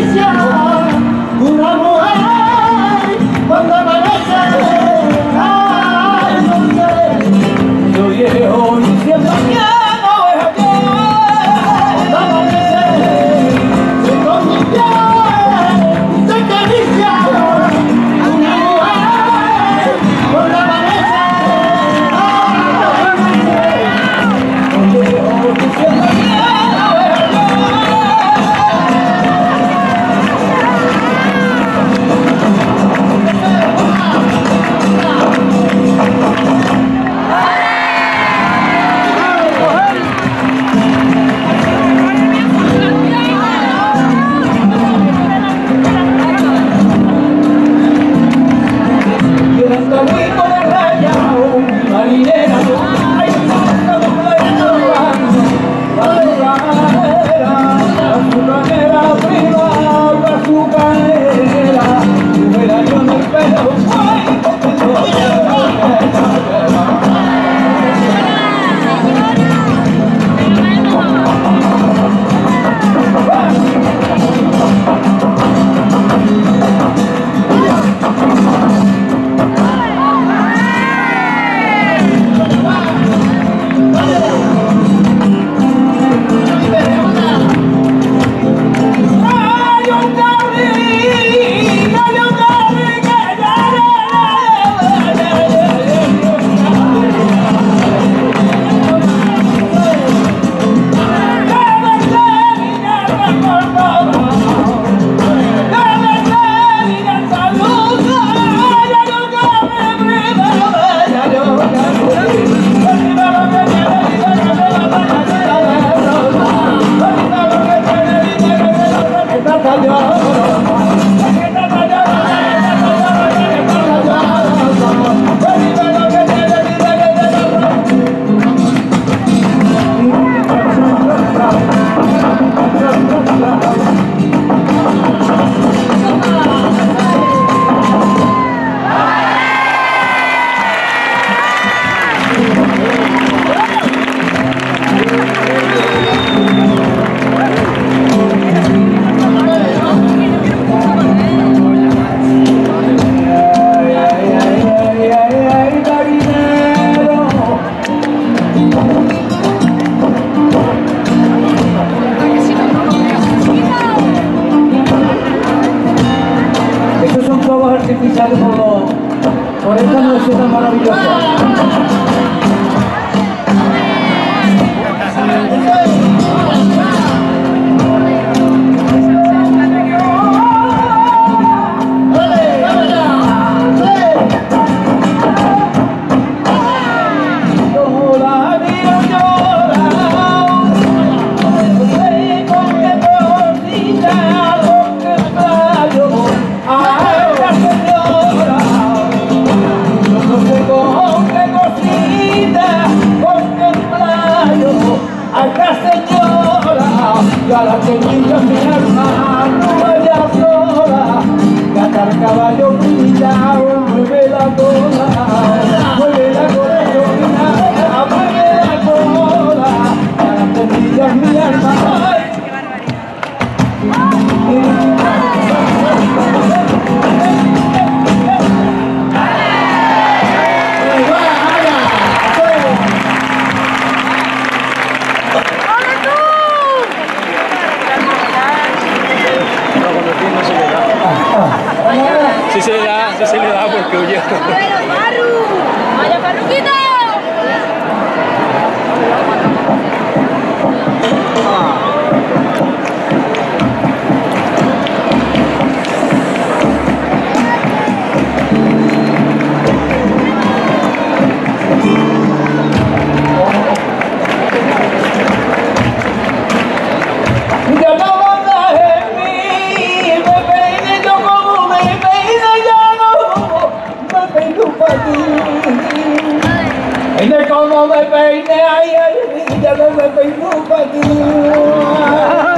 нельзя! Jangan berpindah, jangan berpindah, jangan berpindah,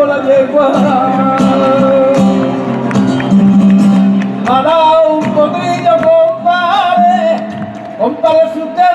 por la yegua. Hará un potrillo, compadre, compadre, si usted